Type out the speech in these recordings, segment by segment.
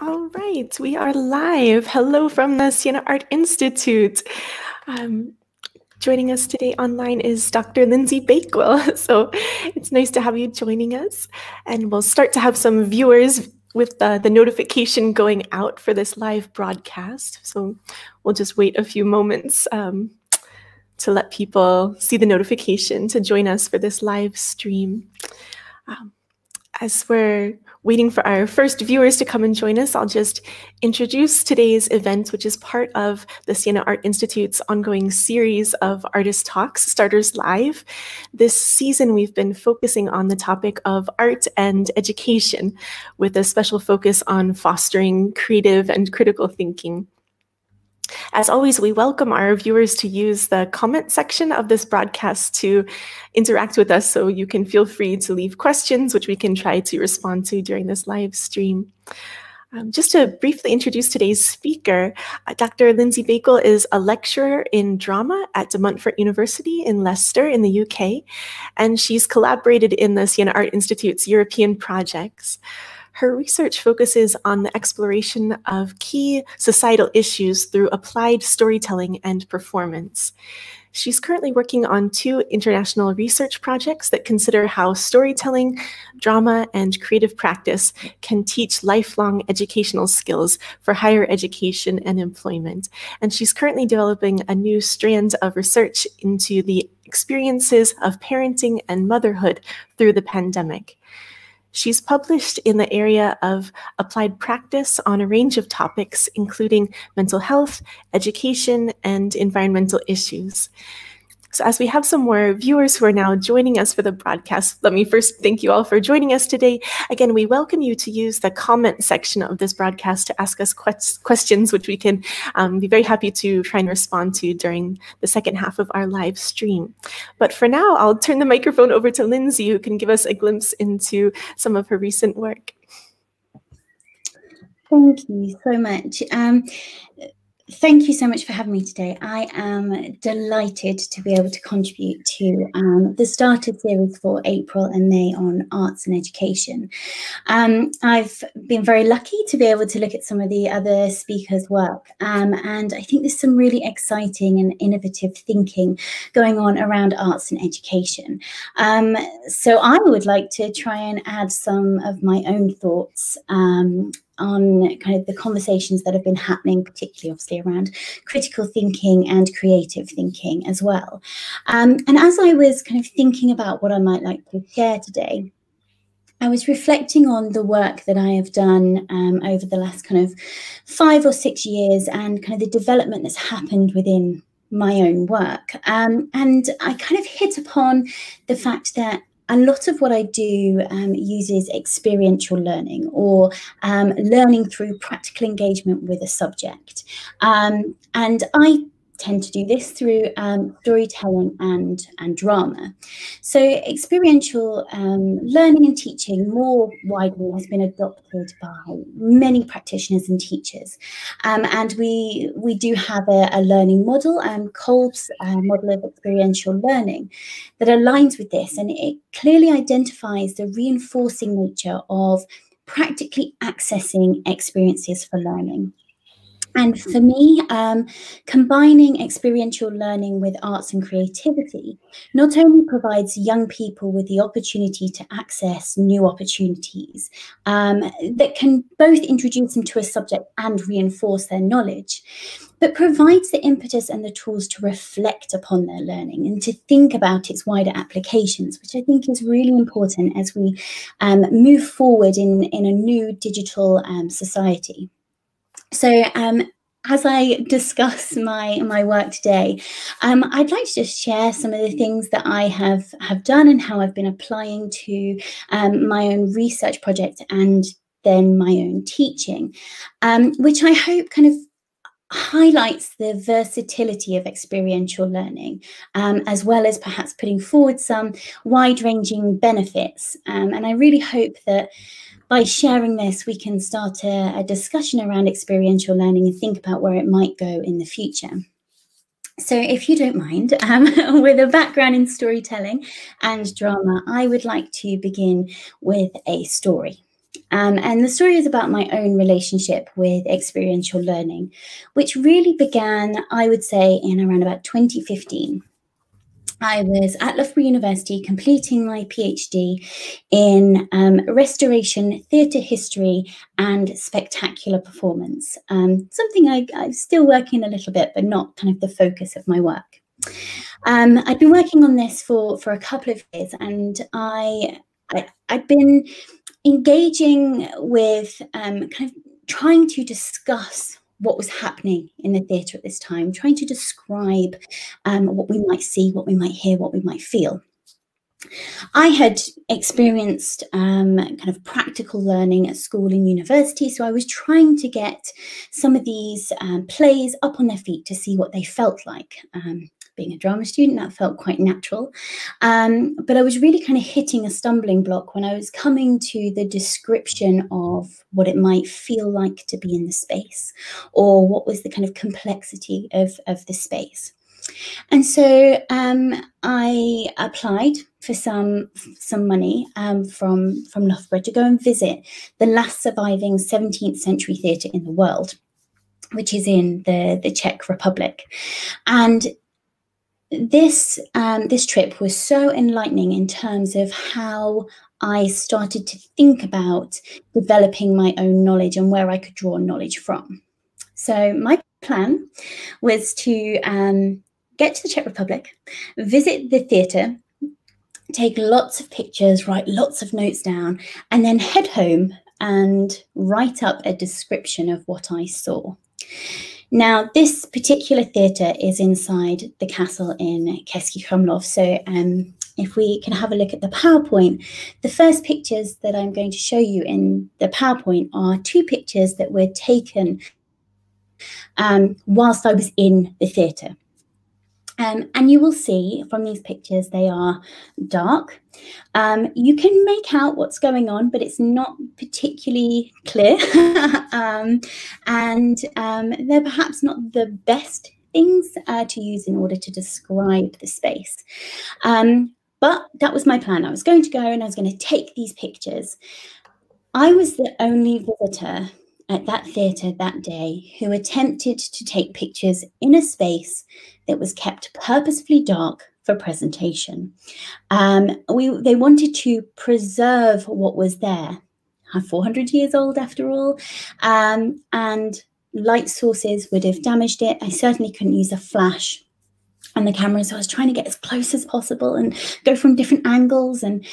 All right, we are live. Hello from the Siena Art Institute. Um, joining us today online is Dr. Lyndsey Bakewell. So it's nice to have you joining us. And we'll start to have some viewers with the, the notification going out for this live broadcast. So we'll just wait a few moments um, to let people see the notification to join us for this live stream. Um, as we're waiting for our first viewers to come and join us, I'll just introduce today's event, which is part of the Siena Art Institute's ongoing series of artist talks, Starters Live. This season, we've been focusing on the topic of art and education, with a special focus on fostering creative and critical thinking. As always, we welcome our viewers to use the comment section of this broadcast to interact with us, so you can feel free to leave questions, which we can try to respond to during this live stream. Um, just to briefly introduce today's speaker, uh, Dr. Lyndsey Bakewell is a lecturer in drama at De Montfort University in Leicester in the UK, and she's collaborated in the Siena Art Institute's European projects. Her research focuses on the exploration of key societal issues through applied storytelling and performance. She's currently working on two international research projects that consider how storytelling, drama, and creative practice can teach lifelong educational skills for higher education and employment. And she's currently developing a new strand of research into the experiences of parenting and motherhood through the pandemic. She's published in the area of applied practice on a range of topics, including mental health, education, and environmental issues. So, as we have some more viewers who are now joining us for the broadcast, let me first thank you all for joining us today. Again, we welcome you to use the comment section of this broadcast to ask us que- questions, which we can um, be very happy to try and respond to during the second half of our live stream. But for now, I'll turn the microphone over to Lyndsey, who can give us a glimpse into some of her recent work. Thank you so much. Um, Thank you so much for having me today. I am delighted to be able to contribute to um, the started series for April and May on arts and education. Um, I've been very lucky to be able to look at some of the other speakers' work, um, and I think there's some really exciting and innovative thinking going on around arts and education. Um, so I would like to try and add some of my own thoughts um, on kind of the conversations that have been happening, particularly obviously around critical thinking and creative thinking as well. Um, and as I was kind of thinking about what I might like to share today, I was reflecting on the work that I have done um, over the last kind of five or six years and kind of the development that's happened within my own work. Um, and I kind of hit upon the fact that a lot of what I do um, uses experiential learning or um, learning through practical engagement with a subject. Um, and I tend to do this through um, storytelling and, and drama. So experiential um, learning and teaching more widely has been adopted by many practitioners and teachers. Um, and we, we do have a, a learning model, um, Kolb's uh, model of experiential learning, that aligns with this. And it clearly identifies the reinforcing nature of practically accessing experiences for learning. And for me, um, combining experiential learning with arts and creativity not only provides young people with the opportunity to access new opportunities um, that can both introduce them to a subject and reinforce their knowledge, but provides the impetus and the tools to reflect upon their learning and to think about its wider applications, which I think is really important as we um, move forward in, in a new digital um, society. So um, as I discuss my my work today, um, I'd like to just share some of the things that I have have done and how I've been applying to um, my own research project and then my own teaching, um, which I hope kind of highlights the versatility of experiential learning, um, as well as perhaps putting forward some wide ranging benefits. Um, and I really hope that by sharing this, we can start a, a discussion around experiential learning and think about where it might go in the future. So, if you don't mind, um, with a background in storytelling and drama, I would like to begin with a story. Um, and the story is about my own relationship with experiential learning, which really began, I would say, in around about 2015. I was at Loughborough University completing my PhD in um, restoration, theatre history, and spectacular performance. Um, something I, I'm still working a little bit, but not kind of the focus of my work. Um, I'd been working on this for, for a couple of years, and I, I I'd been engaging with um, kind of trying to discuss what was happening in the theatre at this time, trying to describe um, what we might see, what we might hear, what we might feel. I had experienced um, kind of practical learning at school and university, so I was trying to get some of these um, plays up on their feet to see what they felt like. Um, being a drama student, that felt quite natural. Um, but I was really kind of hitting a stumbling block when I was coming to the description of what it might feel like to be in the space or what was the kind of complexity of, of the space. And so um, I applied for some some money um, from from Loughborough to go and visit the last surviving 17th century theatre in the world, which is in the the Czech Republic, and this um, this trip was so enlightening in terms of how I started to think about developing my own knowledge and where I could draw knowledge from. So my plan was to um, get to the Czech Republic, visit the theatre, take lots of pictures, write lots of notes down, and then head home and write up a description of what I saw. Now, this particular theatre is inside the castle in Český Krumlov. So, um, if we can have a look at the PowerPoint, the first pictures that I'm going to show you in the PowerPoint are two pictures that were taken um, whilst I was in the theatre. Um, and you will see from these pictures, they are dark. Um, you can make out what's going on, but it's not particularly clear. um, and um, they're perhaps not the best things uh, to use in order to describe the space. Um, but that was my plan. I was going to go and I was going to take these pictures. I was the only visitor at that theatre that day who attempted to take pictures in a space that was kept purposefully dark for presentation. Um, we, they wanted to preserve what was there, 400 years old after all, um, and light sources would have damaged it. I certainly couldn't use a flash on the camera, so I was trying to get as close as possible and go from different angles. And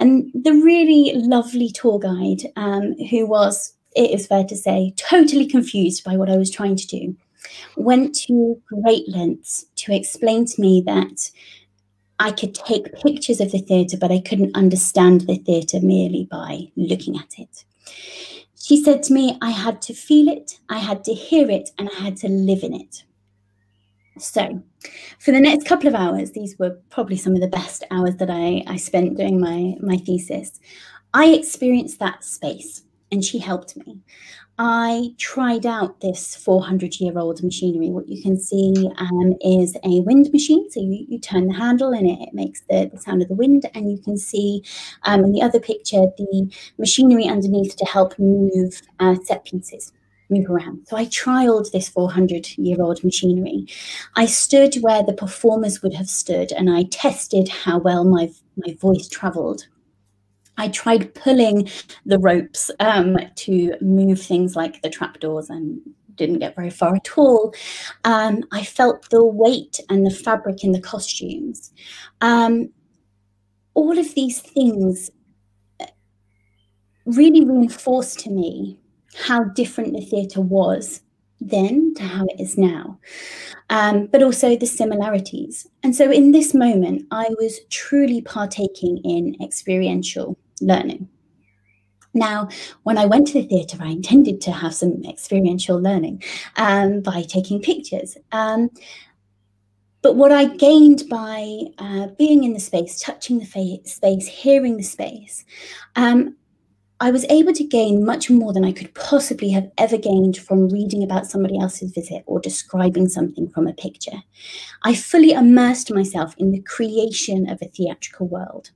and the really lovely tour guide, um, who was it is fair to say, totally confused by what I was trying to do, went to great lengths to explain to me that I could take pictures of the theatre, but I couldn't understand the theatre merely by looking at it. She said to me, I had to feel it, I had to hear it, and I had to live in it. So, for the next couple of hours, these were probably some of the best hours that I, I spent doing my, my thesis. I experienced that space and she helped me. I tried out this 400 year old machinery. What you can see um, is a wind machine. So you, you turn the handle and it, it makes the, the, sound of the wind. And you can see um, in the other picture the machinery underneath to help move uh, set pieces. Move around. So I trialed this 400 year old machinery. I stood where the performers would have stood and I tested how well my, my voice traveled I tried pulling the ropes um, to move things like the trapdoors and didn't get very far at all. Um, I felt the weight and the fabric in the costumes. Um, all of these things uh, really reinforced to me how different the theatre was then to how it is now, um, but also the similarities. And so in this moment, I was truly partaking in experiential learning. Now, when I went to the theatre, I intended to have some experiential learning um, by taking pictures. Um, but what I gained by uh, being in the space, touching the space, hearing the space, um, I was able to gain much more than I could possibly have ever gained from reading about somebody else's visit or describing something from a picture. I fully immersed myself in the creation of a theatrical world.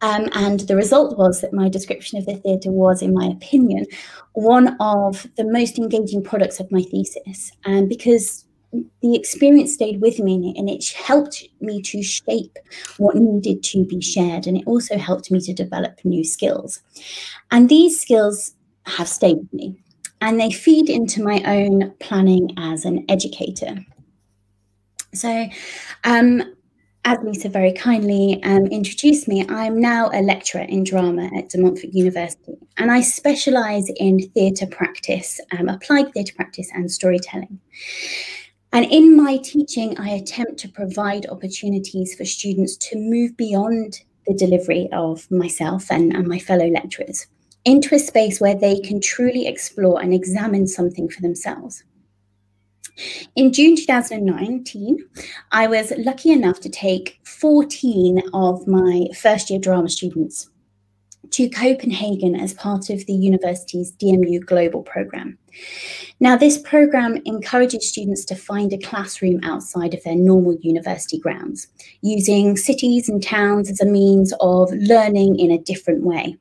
Um, and the result was that my description of the theatre was, in my opinion, one of the most engaging products of my thesis. And because the experience stayed with me and it helped me to shape what needed to be shared. And it also helped me to develop new skills. And these skills have stayed with me and they feed into my own planning as an educator. So, um, as Lisa very kindly um, introduced me, I'm now a lecturer in drama at De Montfort University, and I specialise in theatre practice, um, applied theatre practice, and storytelling. And in my teaching, I attempt to provide opportunities for students to move beyond the delivery of myself and, and my fellow lecturers into a space where they can truly explore and examine something for themselves. In June 2019, I was lucky enough to take 14 of my first year drama students to Copenhagen as part of the university's DMU Global program. Now, this program encourages students to find a classroom outside of their normal university grounds, using cities and towns as a means of learning in a different way.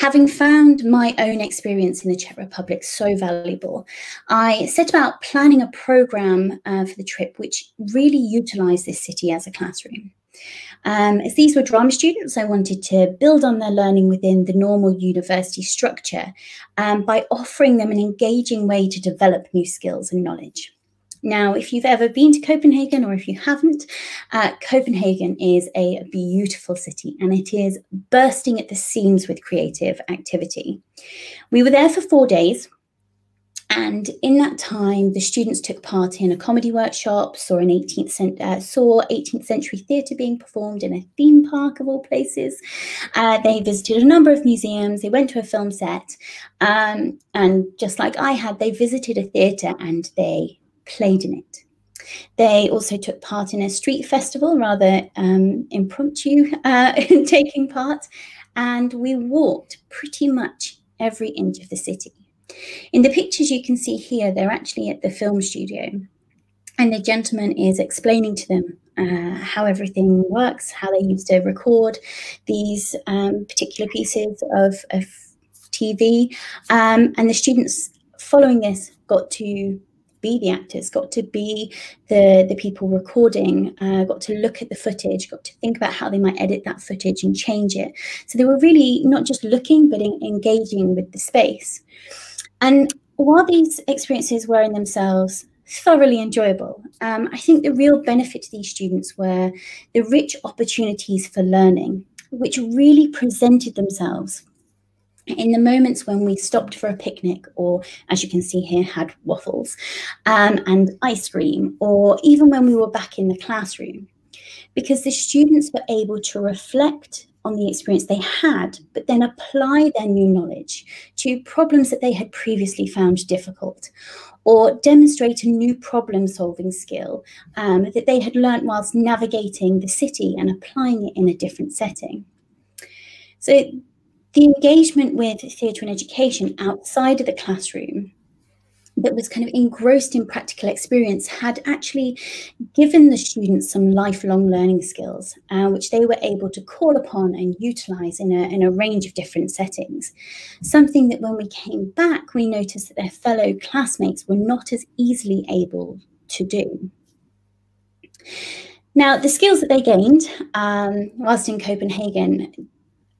Having found my own experience in the Czech Republic so valuable, I set about planning a program uh, for the trip which really utilised this city as a classroom. Um, as these were drama students, I wanted to build on their learning within the normal university structure um, by offering them an engaging way to develop new skills and knowledge. Now, if you've ever been to Copenhagen or if you haven't, uh, Copenhagen is a beautiful city and it is bursting at the seams with creative activity. We were there for four days. And in that time, the students took part in a comedy workshop, saw an 18th cent- uh, saw 18th century theatre being performed in a theme park of all places. Uh, they visited a number of museums. They went to a film set, um, and just like I had, they visited a theatre and they played in it. They also took part in a street festival, rather um, impromptu uh, taking part, and we walked pretty much every inch of the city. In the pictures you can see here, they're actually at the film studio, and the gentleman is explaining to them uh, how everything works, how they used to record these um, particular pieces of, of TV, um, and the students following this got to be the actors, got to be the, the people recording, uh, got to look at the footage, got to think about how they might edit that footage and change it. So they were really not just looking, but in, engaging with the space. And while these experiences were in themselves thoroughly enjoyable, um, I think the real benefit to these students were the rich opportunities for learning, which really presented themselves in the moments when we stopped for a picnic, or as you can see here, had waffles um, and ice cream, or even when we were back in the classroom, because the students were able to reflect on the experience they had, but then apply their new knowledge to problems that they had previously found difficult, or demonstrate a new problem solving skill um, that they had learnt whilst navigating the city and applying it in a different setting. So the engagement with theatre and education outside of the classroom that was kind of engrossed in practical experience had actually given the students some lifelong learning skills, uh, which they were able to call upon and utilize in a, in a range of different settings. Something that when we came back, we noticed that their fellow classmates were not as easily able to do. Now, the skills that they gained um, whilst in Copenhagen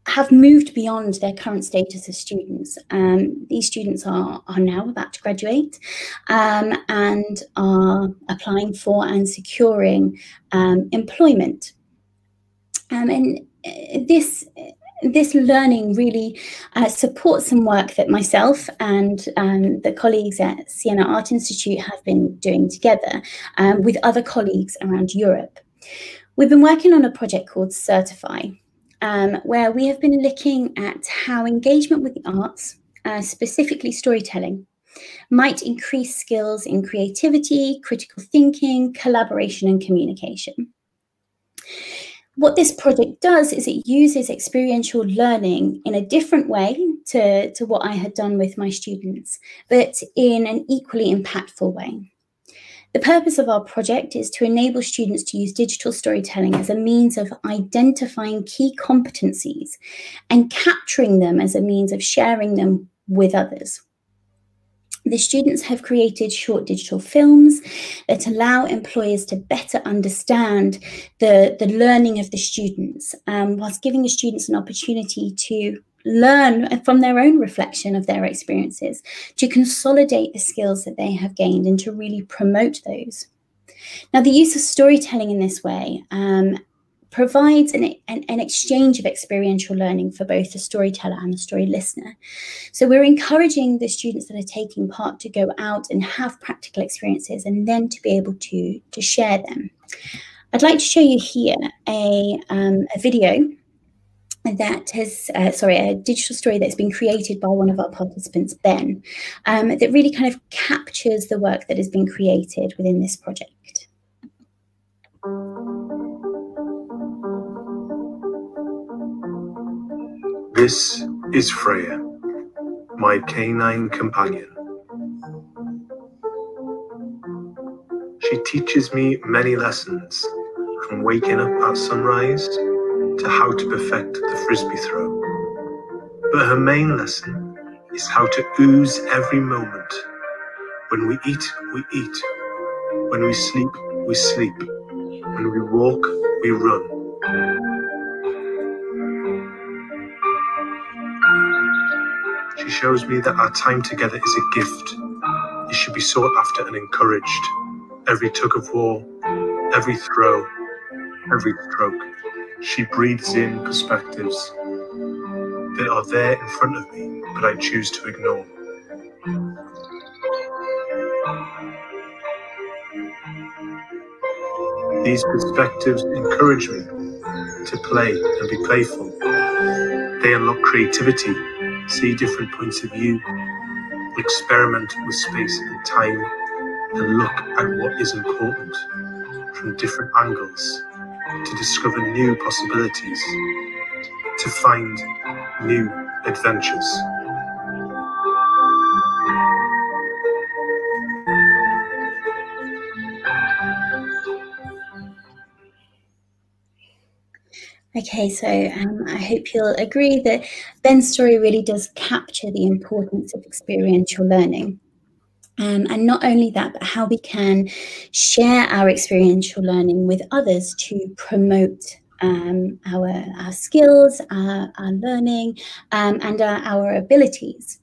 have moved beyond their current status as students. Um, these students are, are now about to graduate um, and are applying for and securing um, employment. Um, and uh, this this learning really uh, supports some work that myself and um, the colleagues at Siena Art Institute have been doing together um, with other colleagues around Europe. We've been working on a project called Certify, um, where we have been looking at how engagement with the arts, uh, specifically storytelling, might increase skills in creativity, critical thinking, collaboration, and communication. What this project does is it uses experiential learning in a different way to, to what I had done with my students, but in an equally impactful way. The purpose of our project is to enable students to use digital storytelling as a means of identifying key competencies and capturing them as a means of sharing them with others. The students have created short digital films that allow employers to better understand the, the learning of the students, um, whilst giving the students an opportunity to learn from their own reflection of their experiences, to consolidate the skills that they have gained and to really promote those. Now, the use of storytelling in this way um, provides an, an, an, exchange of experiential learning for both the storyteller and the story listener. So we're encouraging the students that are taking part to go out and have practical experiences and then to be able to, to share them. I'd like to show you here a, um, a video that has, uh, sorry, a digital story that's been created by one of our participants, Ben, um, that really kind of captures the work that has been created within this project. This is Freya, my canine companion. She teaches me many lessons, from waking up at sunrise to how to perfect the frisbee throw. But her main lesson is how to ooze every moment. When we eat, we eat. When we sleep, we sleep. When we walk, we run. She shows me that our time together is a gift. It should be sought after and encouraged. Every tug of war, every throw, every stroke. She breathes in perspectives. that are there in front of me, but I choose to ignore. These perspectives encourage me to play and be playful. They unlock creativity see different points of view, experiment with space and time, and look at what is important from different angles to discover new possibilities, to find new adventures. Okay, so um, I hope you'll agree that Ben's story really does capture the importance of experiential learning. Um, and not only that, but how we can share our experiential learning with others to promote um, our, our skills, our, our learning, um, and our, our abilities.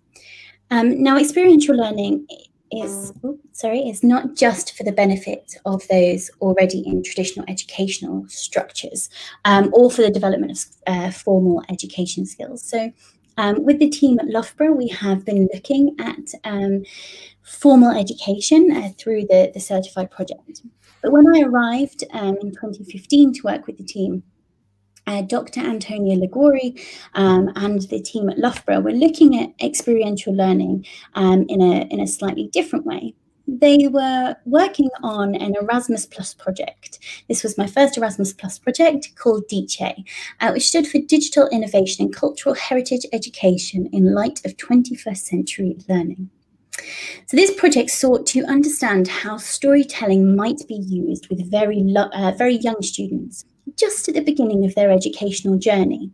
Um, now, experiential learning is oh, sorry is not just for the benefit of those already in traditional educational structures um, or for the development of uh, formal education skills so um, with the team at Loughborough, we have been looking at um, formal education uh, through the, the certified project. But when I arrived um, in 2015 to work with the team, uh, Dr. Antonia Liguori um, and the team at Loughborough were looking at experiential learning um, in, a, in a slightly different way. They were working on an Erasmus Plus project. This was my first Erasmus Plus project called DICE, uh, which stood for Digital Innovation and Cultural Heritage Education in Light of 21st Century Learning. So this project sought to understand how storytelling might be used with very, uh, very young students just at the beginning of their educational journey.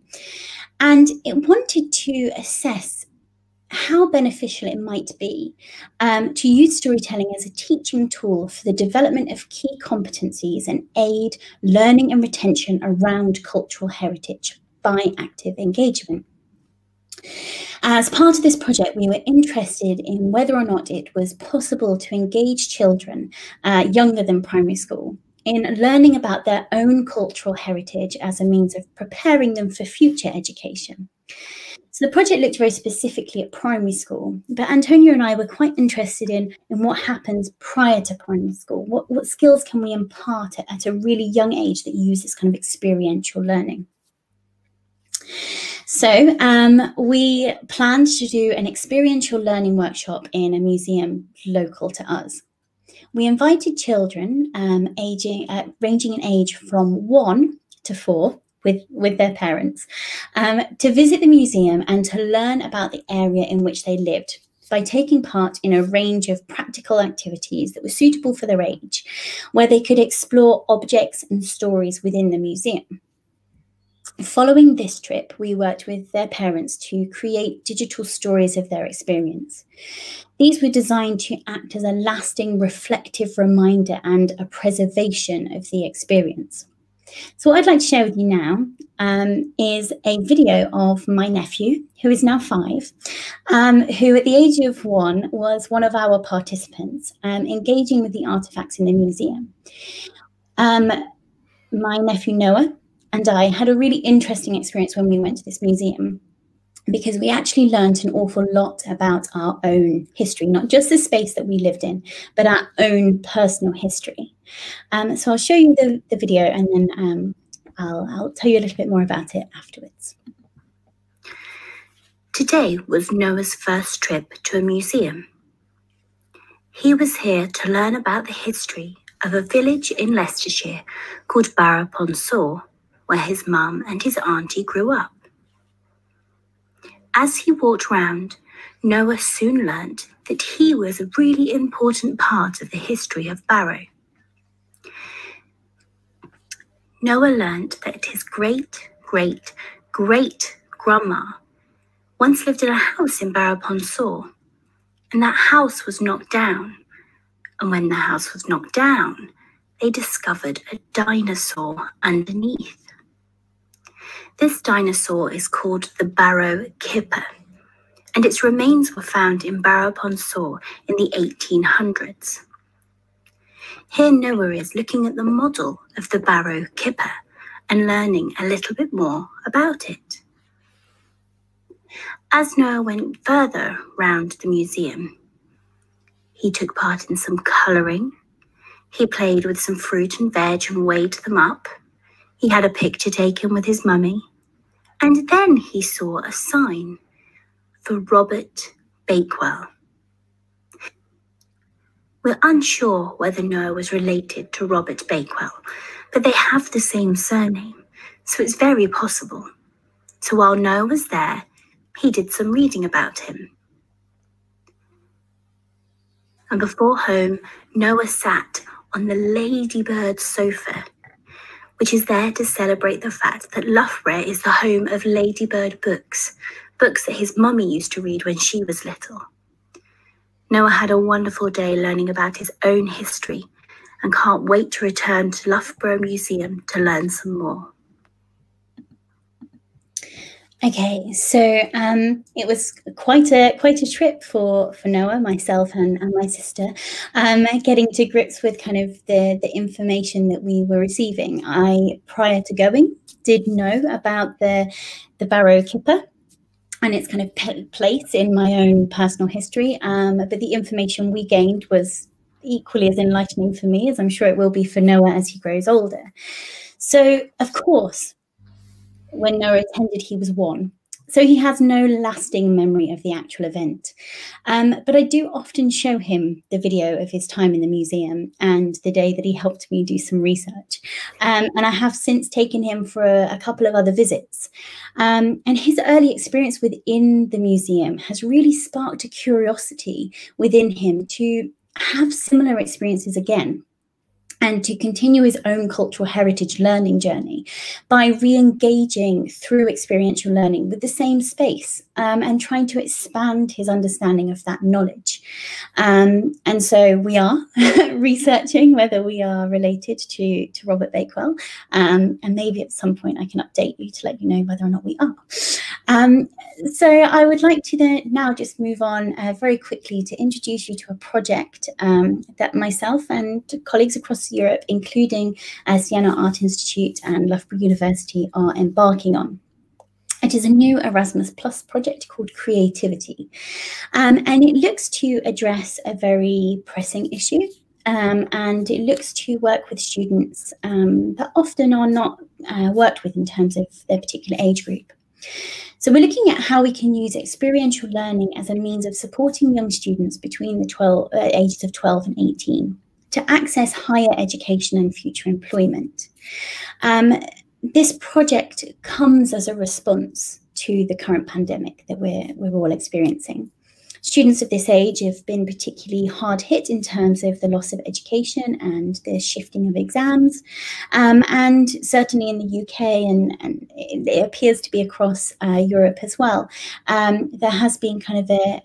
And it wanted to assess how beneficial it might be um, to use storytelling as a teaching tool for the development of key competencies and aid learning and retention around cultural heritage by active engagement. As part of this project, we were interested in whether or not it was possible to engage children uh, younger than primary school in learning about their own cultural heritage as a means of preparing them for future education. So the project looked very specifically at primary school, but Antonio and I were quite interested in, in what happens prior to primary school. What, what skills can we impart at, at a really young age that use this kind of experiential learning? So um, we planned to do an experiential learning workshop in a museum local to us we invited children um, aging, uh, ranging in age from one to four with, with their parents um, to visit the museum and to learn about the area in which they lived by taking part in a range of practical activities that were suitable for their age, where they could explore objects and stories within the museum. Following this trip, we worked with their parents to create digital stories of their experience. These were designed to act as a lasting reflective reminder and a preservation of the experience. So, what I'd like to share with you now um, is a video of my nephew, who is now five, um, who at the age of one was one of our participants, um, engaging with the artifacts in the museum. Um, my nephew Noah and I had a really interesting experience when we went to this museum because we actually learned an awful lot about our own history, not just the space that we lived in, but our own personal history. Um, so I'll show you the, the video and then um, I'll, I'll tell you a little bit more about it afterwards. Today was Noah's first trip to a museum. He was here to learn about the history of a village in Leicestershire called Barrow upon Soar where his mum and his auntie grew up. As he walked round, Noah soon learnt that he was a really important part of the history of Barrow. Noah learnt that his great, great, great grandma once lived in a house in Barrow upon Soar, and that house was knocked down. And when the house was knocked down, they discovered a dinosaur underneath. This dinosaur is called the Barrow Kipper, and its remains were found in Barrow upon Soar in the 1800s. Here Noah is looking at the model of the Barrow Kipper and learning a little bit more about it. As Noah went further round the museum, he took part in some colouring. He played with some fruit and veg and weighed them up. He had a picture taken with his mummy, and then he saw a sign for Robert Bakewell. We're unsure whether Noah was related to Robert Bakewell, but they have the same surname, so it's very possible. So while Noah was there, he did some reading about him. And before home, Noah sat on the ladybird sofa which is there to celebrate the fact that Loughborough is the home of Ladybird books, books that his mummy used to read when she was little. Noah had a wonderful day learning about his own history and can't wait to return to Loughborough Museum to learn some more. Okay, so um, it was quite a quite a trip for for Noah, myself, and, and my sister, um, getting to grips with kind of the the information that we were receiving. I prior to going did know about the the Barrow Kipper and its kind of place in my own personal history, um, but the information we gained was equally as enlightening for me as I'm sure it will be for Noah as he grows older. So, of course, when Noah attended, he was one. So he has no lasting memory of the actual event. Um, but I do often show him the video of his time in the museum and the day that he helped me do some research. Um, and I have since taken him for a, a couple of other visits. Um, and his early experience within the museum has really sparked a curiosity within him to have similar experiences again and to continue his own cultural heritage learning journey by re engaging through experiential learning with the same space um, and trying to expand his understanding of that knowledge. Um, and so we are researching whether we are related to, to Robert Bakewell. Um, and maybe at some point I can update you to let you know whether or not we are. Um, so I would like to now just move on uh, very quickly to introduce you to a project um, that myself and colleagues across Europe, including uh, Siena Art Institute and Loughborough University, are embarking on. It is a new Erasmus Plus project called Creativity, um, and it looks to address a very pressing issue. Um, and it looks to work with students um, that often are not uh, worked with in terms of their particular age group. So we're looking at how we can use experiential learning as a means of supporting young students between the 12, uh, ages of 12 and 18 to access higher education and future employment. Um, this project comes as a response to the current pandemic that we're, we're all experiencing. students of this age have been particularly hard hit in terms of the loss of education and the shifting of exams. Um, and certainly in the UK, and, and, it appears to be across uh, Europe as well, um, there has been kind of a,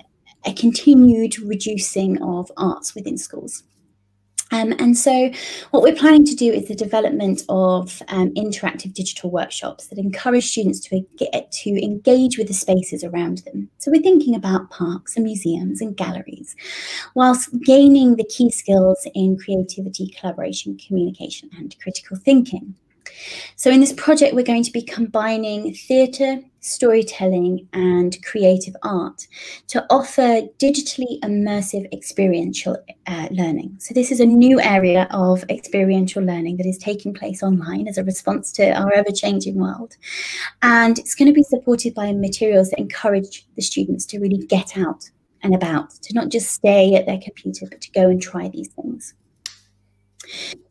a continued reducing of arts within schools. Um, and so what we're planning to do is the development of um, interactive digital workshops that encourage students to get to engage with the spaces around them. So we're thinking about parks and museums and galleries, whilst gaining the key skills in creativity, collaboration, communication and critical thinking. So in this project, we're going to be combining theatre, storytelling, and creative art to offer digitally immersive experiential uh, learning. So this is a new area of experiential learning that is taking place online as a response to our ever-changing world. And it's going to be supported by materials that encourage the students to really get out and about, to not just stay at their computer, but to go and try these things.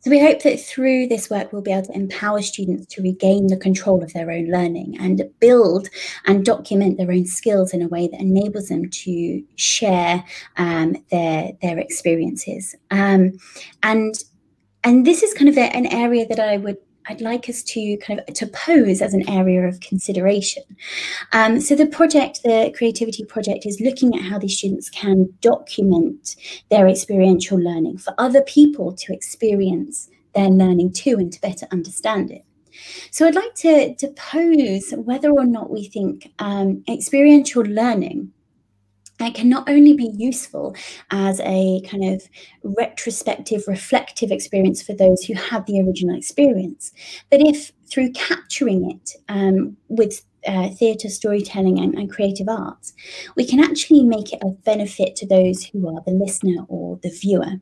So we hope that through this work, we'll be able to empower students to regain the control of their own learning and build and document their own skills in a way that enables them to share um, their, their experiences. Um, and, and this is kind of a, an area that I would I'd like us to kind of to pose as an area of consideration. Um, so the project, the creativity project, is looking at how these students can document their experiential learning for other people to experience their learning too and to better understand it. So I'd like to, to pose whether or not we think um, experiential learning it can not only be useful as a kind of retrospective, reflective experience for those who had the original experience, but if through capturing it um, with uh, theatre, storytelling, and, and, creative arts, we can actually make it of benefit to those who are the listener or the viewer.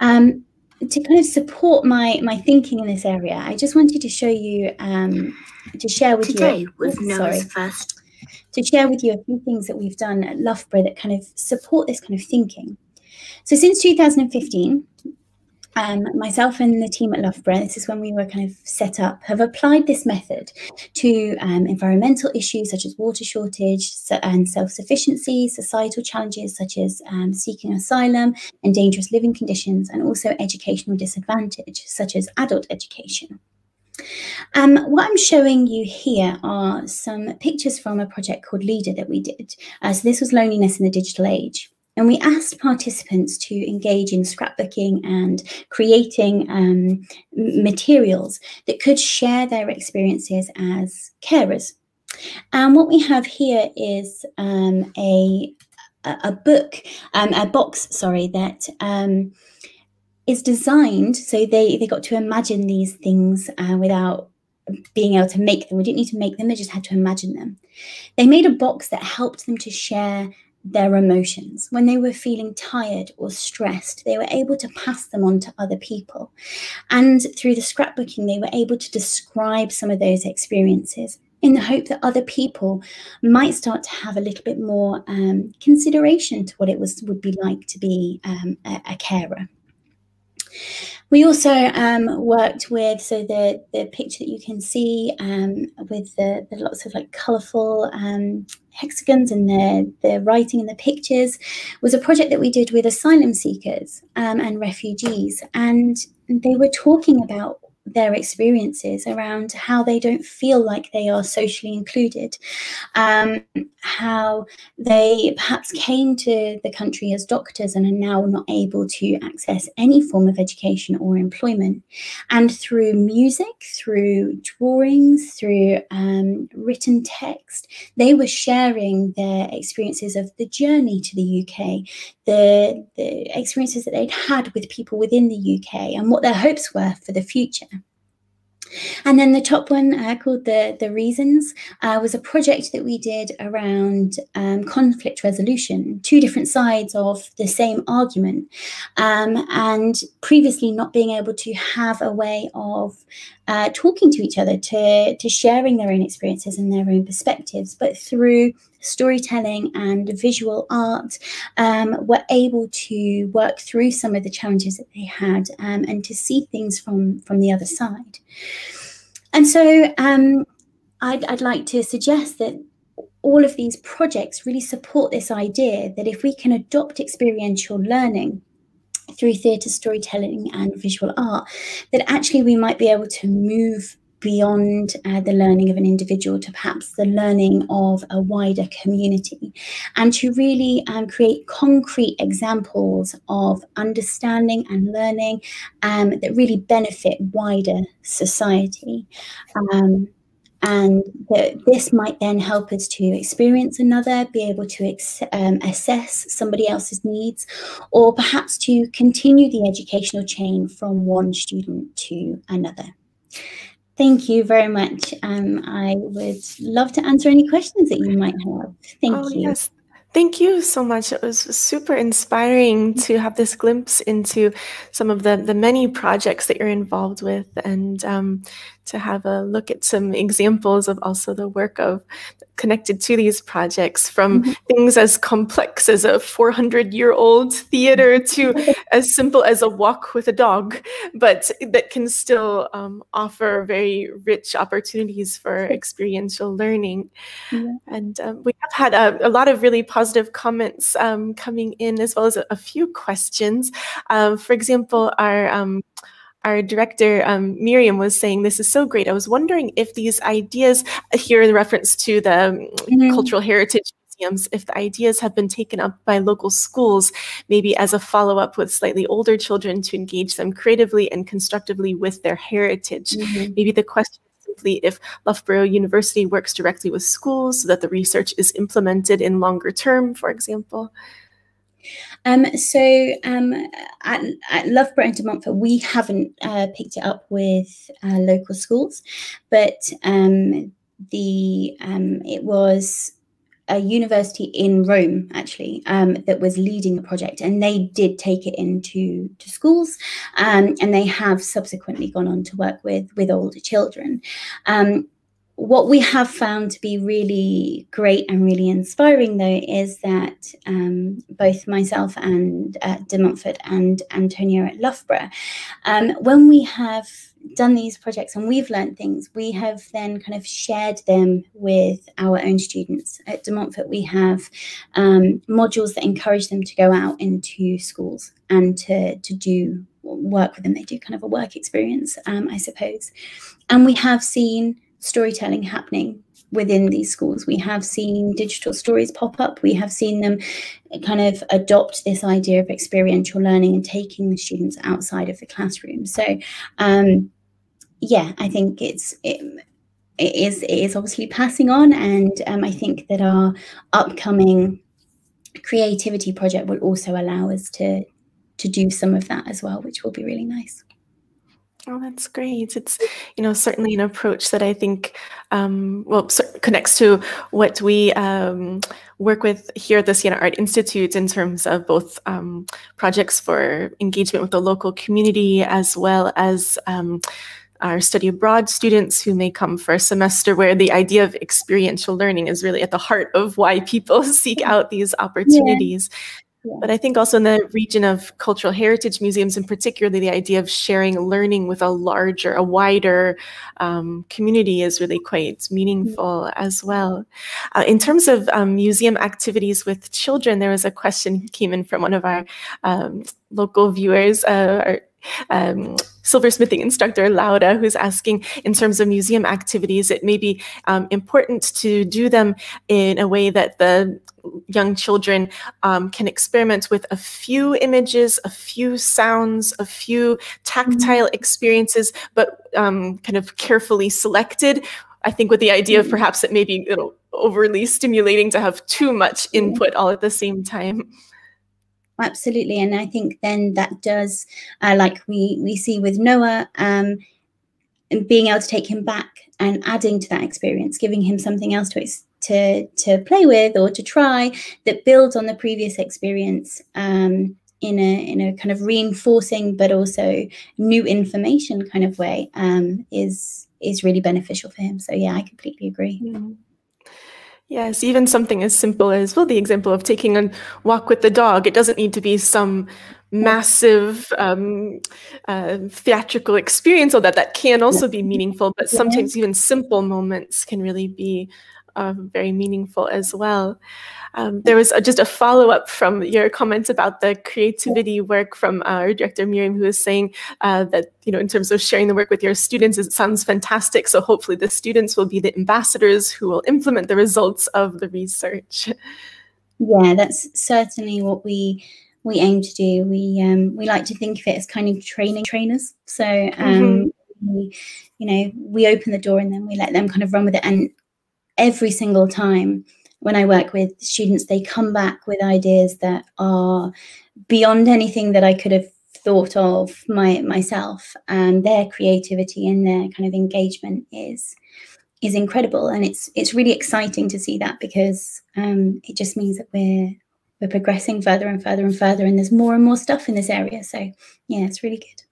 Um, to kind of support my my thinking in this area, I just wanted to show you um, to share with Today you. Today was oh, Noah's first to share with you a few things that we've done at Loughborough that kind of support this kind of thinking. So since 2015, um, myself and the team at Loughborough, this is when we were kind of set up, have applied this method to um, environmental issues such as water shortage and self-sufficiency, societal challenges such as um, seeking asylum and dangerous living conditions, and also educational disadvantage such as adult education. Um, what I'm showing you here are some pictures from a project called Leader that we did. Uh, so this was Loneliness in the Digital Age. And we asked participants to engage in scrapbooking and creating um, materials that could share their experiences as carers. And what we have here is um, a, a book, um, a box, sorry, that is designed so they they got to imagine these things uh, without being able to make them. We didn't need to make them; they just had to imagine them. They made a box that helped them to share their emotions. When they were feeling tired or stressed, they were able to pass them on to other people. And through the scrapbooking, they were able to describe some of those experiences in the hope that other people might start to have a little bit more um, consideration to what it was would be like to be um, a, a carer. We also um, worked with, so the, the picture that you can see um, with the, the, lots of like colourful um, hexagons and the, the writing and the pictures was a project that we did with asylum seekers um, and refugees. And they were talking about their experiences around how they don't feel like they are socially included, um, how they perhaps came to the country as doctors and are now not able to access any form of education or employment. And through music, through drawings, through um, written text, they were sharing their experiences of the journey to the UK, the, the experiences that they'd had with people within the UK, and what their hopes were for the future. And then the top one uh, called the the reasons uh, was a project that we did around um, conflict resolution, two different sides of the same argument, um, and previously not being able to have a way of uh, talking to each other, to to sharing their own experiences and their own perspectives, but through storytelling and visual art um, were able to work through some of the challenges that they had um, and to see things from from the other side. And so um, I'd, I'd like to suggest that all of these projects really support this idea that if we can adopt experiential learning through theatre storytelling and visual art, that actually we might be able to move beyond uh, the learning of an individual to perhaps the learning of a wider community and to really um, create concrete examples of understanding and learning um, that really benefit wider society. Um, and that this might then help us to experience another, be able to um, assess somebody else's needs, or perhaps to continue the educational chain from one student to another. Thank you very much. Um, I would love to answer any questions that you might have. Thank oh, you. Yes. Thank you so much. It was super inspiring to have this glimpse into some of the, the many projects that you're involved with and um, to have a look at some examples of also the work of connected to these projects from mm-hmm. things as complex as a 400 year old theater to as simple as a walk with a dog, but that can still um, offer very rich opportunities for experiential learning. Yeah. And um, we have had a, a, lot of really positive comments um, coming in, as well as a, a few questions. Uh, for example, our um, our director um, Miriam was saying this is so great. I was wondering if these ideas here in reference to the mm-hmm. cultural heritage museums, if the ideas have been taken up by local schools, maybe as a follow-up with slightly older children to engage them creatively and constructively with their heritage. Mm-hmm. Maybe the question simply if Loughborough University works directly with schools so that the research is implemented in longer term, for example. Um, so um, at, at Loughborough and De Montfort, we haven't uh, picked it up with uh, local schools, but um, the um, it was a university in Rome actually um, that was leading the project, and they did take it into to schools, um, and they have subsequently gone on to work with with older children. What we have found to be really great and really inspiring, though, is that um, both myself and uh, De Montfort and Antonio at Loughborough, um, when we have done these projects and we've learned things, we have then kind of shared them with our own students. At De Montfort, we have um, modules that encourage them to go out into schools and to, to do work with them. They do kind of a work experience, um, I suppose. And we have seen storytelling happening within these schools. We have seen digital stories pop up. We have seen them kind of adopt this idea of experiential learning and taking the students outside of the classroom. So, um, yeah, I think it's it, it is it is obviously passing on, and um, I think that our upcoming creativity project will also allow us to to do some of that as well, which will be really nice. Oh, that's great. It's, you know, certainly an approach that I think, um, well, connects to what we um, work with here at the Siena Art Institute in terms of both um, projects for engagement with the local community as well as um, our study abroad students who may come for a semester where the idea of experiential learning is really at the heart of why people seek out these opportunities. Yeah. But I think also in the region of cultural heritage museums, and particularly the idea of sharing learning with a larger, a wider um, community is really quite meaningful as well. Uh, in terms of um, museum activities with children, there was a question came in from one of our um, local viewers, uh, our, um, silversmithing instructor Laura, who's asking in terms of museum activities, it may be um, important to do them in a way that the young children um, can experiment with a few images, a few sounds, a few tactile mm-hmm. experiences, but um, kind of carefully selected. I think with the idea of mm-hmm. perhaps it may be overly stimulating to have too much input all at the same time absolutely and i think then that does uh, like we we see with noah um being able to take him back and adding to that experience giving him something else to to to play with or to try that builds on the previous experience um in a in a kind of reinforcing but also new information kind of way um is is really beneficial for him so yeah i completely agree. Yes, even something as simple as, well, the example of taking a walk with the dog. It doesn't need to be some massive um, uh, theatrical experience, although that can also be meaningful. But sometimes even simple moments can really be uh, very meaningful as well. Um, there was a, just a follow up from your comments about the creativity work from our director Miriam, who was saying uh, that you know in terms of sharing the work with your students, it sounds fantastic. So hopefully the students will be the ambassadors who will implement the results of the research. Yeah, that's certainly what we we aim to do. We um, we like to think of it as kind of training trainers. So um, mm-hmm. we, you know, we open the door and then we let them kind of run with it. And every single time when I work with students, they come back with ideas that are beyond anything that I could have thought of my myself. And their creativity and their kind of engagement is is incredible, and it's it's really exciting to see that because um, it just means that we're we're progressing further and further and further, and there's more and more stuff in this area. So yeah, it's really good.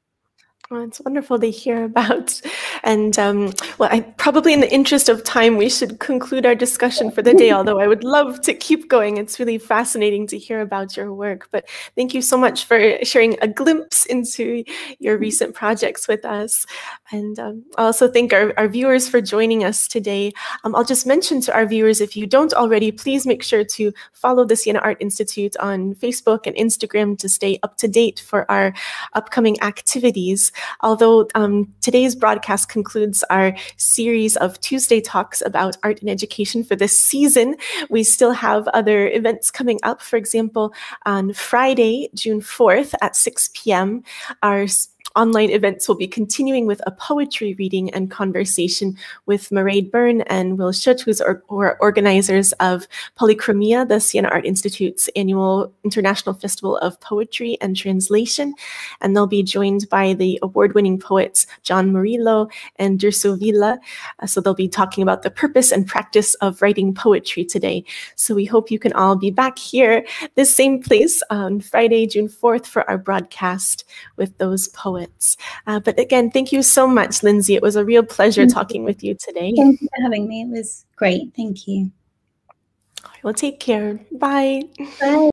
Well, it's wonderful to hear about. And um, well, I probably in the interest of time, we should conclude our discussion for the day, although I would love to keep going. It's really fascinating to hear about your work. But thank you so much for sharing a glimpse into your recent projects with us. And um, I also thank our, our viewers for joining us today. Um, I'll just mention to our viewers, if you don't already, please make sure to follow the Siena Art Institute on Facebook and Instagram to stay up to date for our upcoming activities. Although um, today's broadcast concludes our series of Tuesday talks about art and education for this season, we still have other events coming up. For example, on Friday, June 4th at 6 p.m., our online events will be continuing with a poetry reading and conversation with Mairead Byrne and Will Schutt, who's or, or organizers of Polychromia, the Siena Art Institute's annual International Festival of Poetry and Translation. And they'll be joined by the award-winning poets John Murillo and Dirceu Villa. Uh, so they'll be talking about the purpose and practice of writing poetry today. So we hope you can all be back here, this same place on Friday, June 4th for our broadcast with those poets poets. Uh, but again, thank you so much, Lyndsey. It was a real pleasure thank talking you. with you today. Thank you for having me. It was great. Thank you. Well, take care. Bye. Bye.